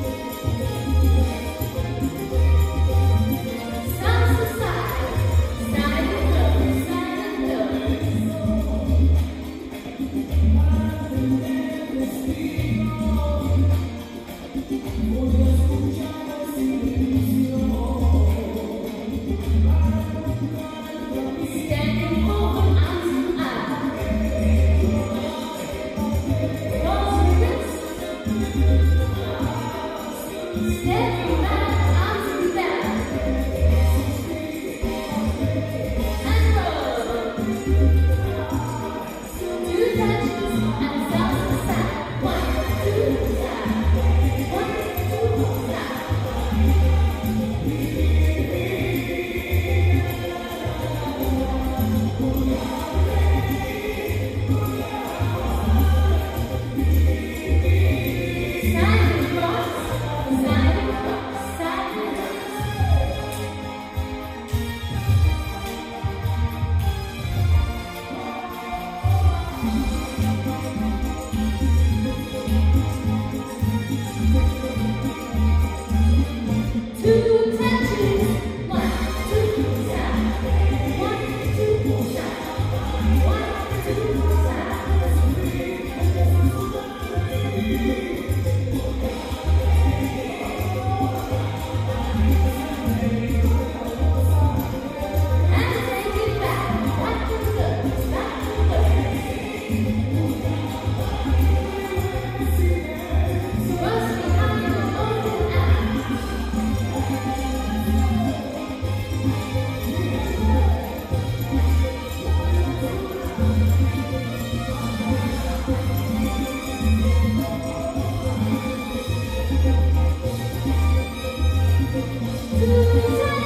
touching 在